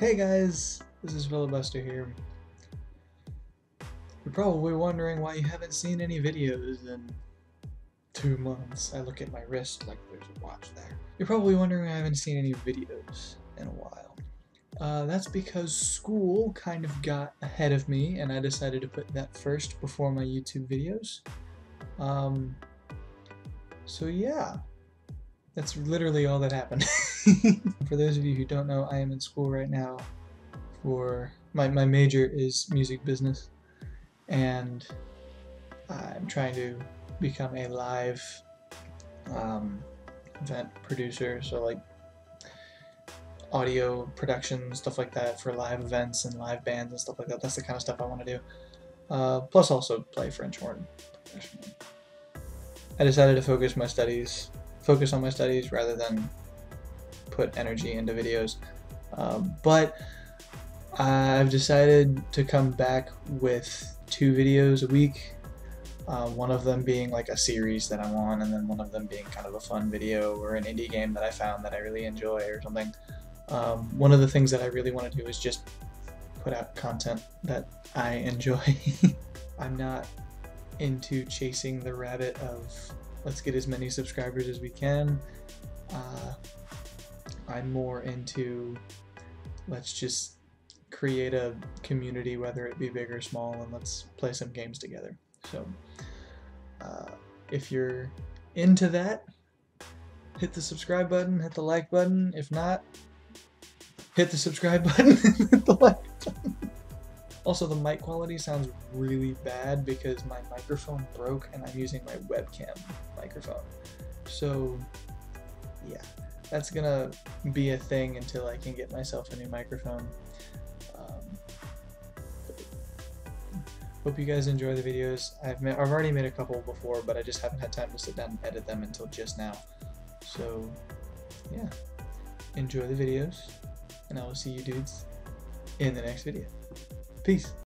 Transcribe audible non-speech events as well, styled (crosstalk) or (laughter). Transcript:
Hey guys, this is Phillybuster here. You're probably wondering why you haven't seen any videos in two months. I look at my wrist like there's a watch there. You're probably wondering why I haven't seen any videos in a while. Uh, that's because school kind of got ahead of me and I decided to put that first before my YouTube videos. Um, so yeah, that's literally all that happened. (laughs) for those of you who don't know, I am in school right now for my, my major is music business. And I'm trying to become a live um, event producer. So like audio production stuff like that for live events and live bands and stuff like that. That's the kind of stuff I want to do. Uh, plus also play French horn professionally. I decided to focus my studies focus on my studies rather than put energy into videos. Uh, but I've decided to come back with two videos a week. Uh, one of them being like a series that I'm on, and then one of them being kind of a fun video or an indie game that I found that I really enjoy or something. Um, one of the things that I really want to do is just put out content that I (laughs) enjoy. I'm not into chasing the rabbit of let's get as many subscribers as we can. Uh, I'm more into let's just create a community, whether it be big or small, and let's play some games together. So, uh, if you're into that, hit the subscribe button, hit the like button. If not, hit the subscribe button, (laughs) hit the like button. Also, the mic quality sounds really bad because my microphone broke and I'm using my webcam microphone. So, yeah, that's gonna be a thing until I can get myself a new microphone. Um, hope you guys enjoy the videos. I've, I've already made a couple before, but I just haven't had time to sit down and edit them until just now. So, yeah, enjoy the videos, and I will see you dudes in the next video. Peace.